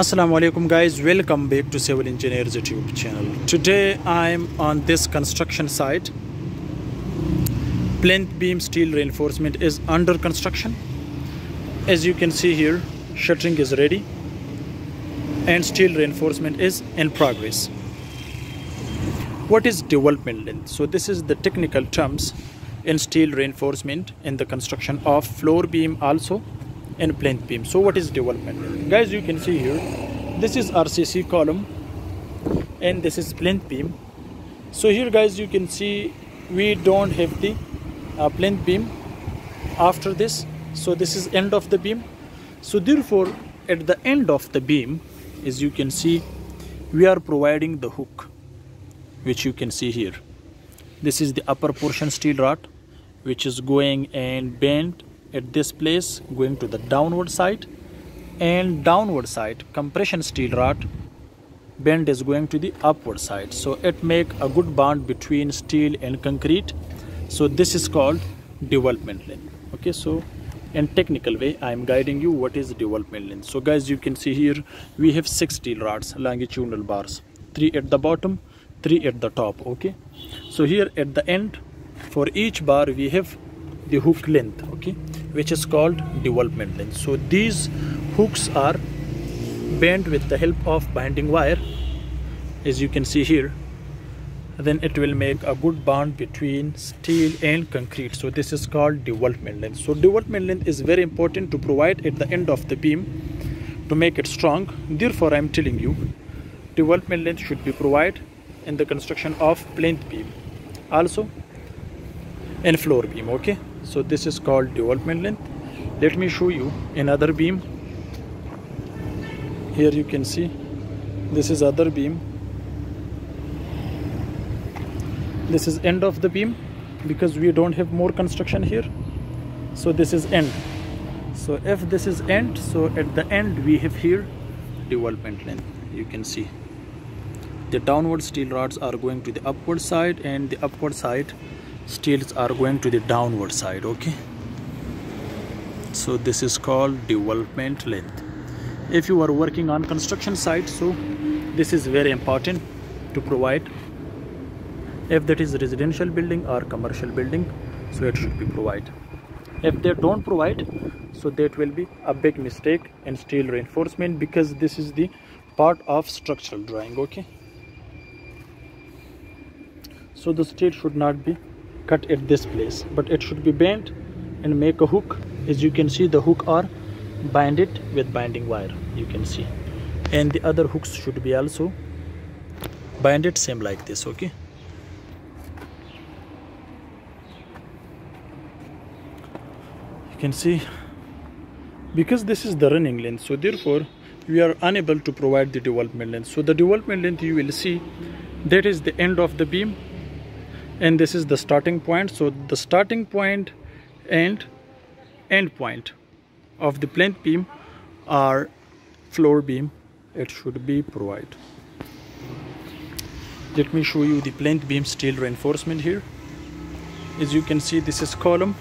Assalamu alaikum guys. Welcome back to civil engineers youtube channel. Today i'm on this construction site. Plinth beam steel reinforcement is under construction. As you can see here shuttering is ready and steel reinforcement is in progress. What is development length so this is the technical terms in steel reinforcement in the construction of floor beam also and plinth beam. So what is development? Guys you can see here this is rcc column and this is plinth beam. So here guys you can see we don't have the uh, beam after this. So this is end of the beam. So therefore at the end of the beam as you can see we are providing the hook which you can see here. This is the upper portion steel rod which is going and bent at this place going to the downward side and downward side compression steel rod bend is going to the upward side. So it make a good bond between steel and concrete. So this is called development length. Okay so in technical way i am guiding you what is development length. So guys you can see here we have six steel rods longitudinal bars. Three at the bottom three at the top. Okay so here at the end for each bar we have the hook length okay which is called development length. So these hooks are bent with the help of binding wire as you can see here. Then it will make a good bond between steel and concrete. So this is called development length. So development length is very important to provide at the end of the beam to make it strong. Therefore i am telling you development length should be provided in the construction of plinth beam. Also in floor beam okay so this is called development length. Let me show you another beam. Here you can see this is other beam. This is end of the beam because we don't have more construction here. So this is end. So if this is end so at the end we have here development length. You can see the downward steel rods are going to the upward side and the upward side steels are going to the downward side okay? So this is called development length. If you are working on construction site so this is very important to provide. If that is residential building or commercial building so it should be provided. If they don't provide so that will be a big mistake in steel reinforcement because this is the part of structural drawing okay? So the steel should not be cut at this place but it should be bent and make a hook. As you can see the hook are binded with binding wire you can see. And the other hooks should be also binded same like this okay? You can see because this is the running length so therefore we are unable to provide the development length. So the development length you will see that is the end of the beam and this is the starting point. So the starting point and end point of the plinth beam are floor beam. It should be provided. Let me show you the plinth beam steel reinforcement here. As you can see this is column.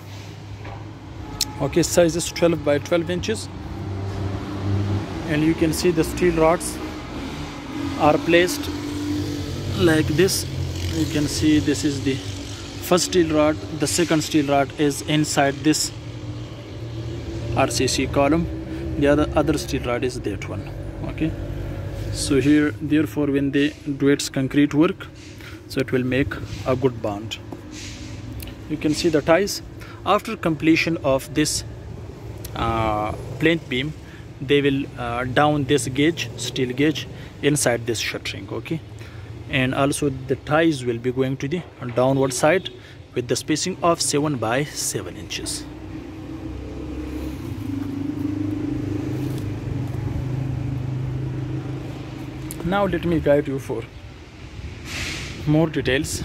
Okay size is 12 by 12 inches. And you can see the steel rods are placed like this you can see this is the first steel rod. The second steel rod is inside this RCC column. The other other steel rod is that one. Okay. So here therefore when they do its concrete work so it will make a good bond. You can see the ties. After completion of this uh, plinth beam they will uh, down this gauge steel gauge inside this shuttering. Okay and also the ties will be going to the downward side with the spacing of 7 by 7 inches. Now let me guide you for more details.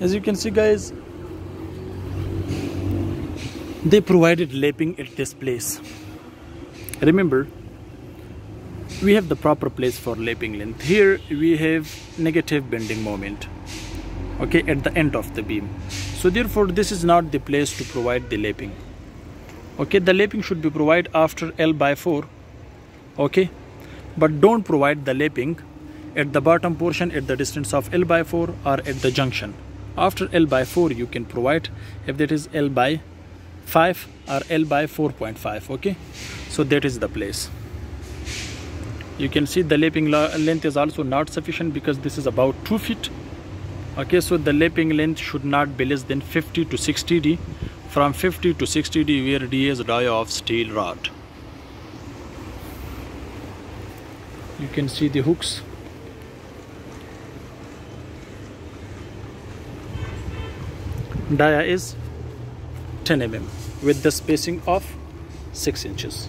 As you can see guys they provided lapping at this place. Remember we have the proper place for lapping length. Here we have negative bending moment okay at the end of the beam. So therefore this is not the place to provide the lapping okay? The lapping should be provided after L by 4 okay? But don't provide the lapping at the bottom portion at the distance of L by 4 or at the junction. After L by 4 you can provide if that is L by 5 or L by 4.5 okay? So that is the place you can see the lapping length is also not sufficient because this is about 2 feet. Okay so the lapping length should not be less than 50 to 60 d. From 50 to 60 d where d is dia of steel rod. You can see the hooks. Dia is 10 mm with the spacing of 6 inches